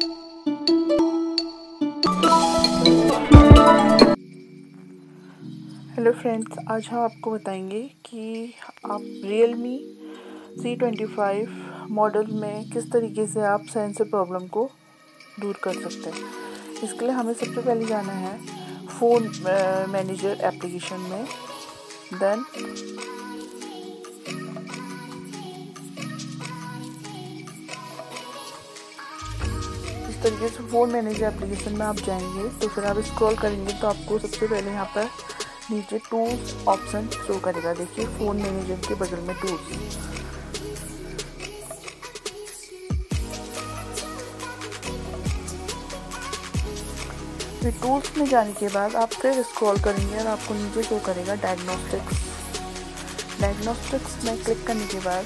Hello friends आज हम आपको बताएँगे कि आप Realme C twenty five model में किस तरीके से आप सेंसर प्रॉब्लम को दूर कर सकते हैं। इसके लिए हमें सबसे पहले जाना है फ़ोन मैनेजर एप्लीकेशन में। देन तरीके से फ़ोन मैनेजर एप्लीकेशन में आप जाएँगे तो फिर आप स्क्रॉल करेंगे तो आपको सबसे पहले यहाँ पर नीचे टूल्स ऑप्शन शो करेगा। देखिए फ़ोन मैनेजर के बगल में टूल्स फिर टूल्स में जाने के बाद आप फिर स्क्रॉल करेंगे और आपको नीचे शो करेगा डायग्नोस्टिक्स डायग्नोस्टिक्स में क्लिक करने के बाद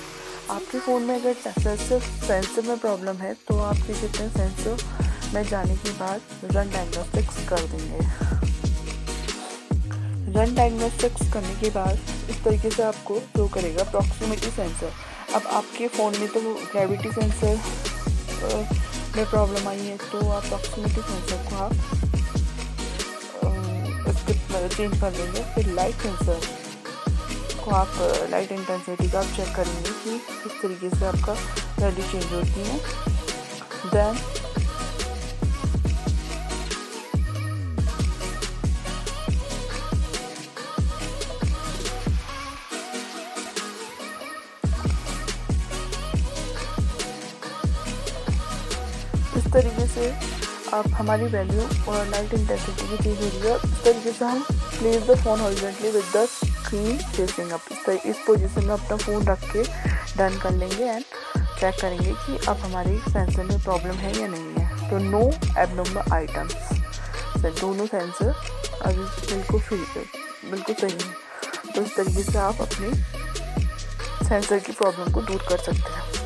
आपके फ़ोन में अगर सिर्फ़ सेंसर में प्रॉब्लम है तो आप क्या कहते सेंसर में जाने के बाद रन डायग्नोस्टिक्स कर देंगे। रन डायग्नोस्टिक्स करने के बाद इस तरीके से आपको शो करेगा प्रॉक्सिमिटी सेंसर अब आपके फ़ोन में तो ग्रेविटी सेंसर में प्रॉब्लम आई है तो आप प्रॉक्सिमिटी सेंसर को आप चेंज कर देंगे, फिर लाइट सेंसर को आप लाइट इंटेंसिटी का आप चेक करेंगे कि किस तरीके से आपका वैल्यू चेंज होती है। देन इस तरीके से आप हमारी वैल्यू और लाइट इंटेंसिटी की चीज़ हो रही है इस तरीके से हम place the phone horizontally with the screen facing up इस पोजीशन में अपना फ़ोन रख के डन कर लेंगे एंड चेक करेंगे कि अब हमारी सेंसर में प्रॉब्लम है या नहीं है। तो नो एबनॉर्मल आइटम्स सर दोनों सेंसर अभी बिल्कुल फ्री है बिल्कुल सही है। तो इस तरीके से आप अपनी सेंसर की प्रॉब्लम को दूर कर सकते हैं।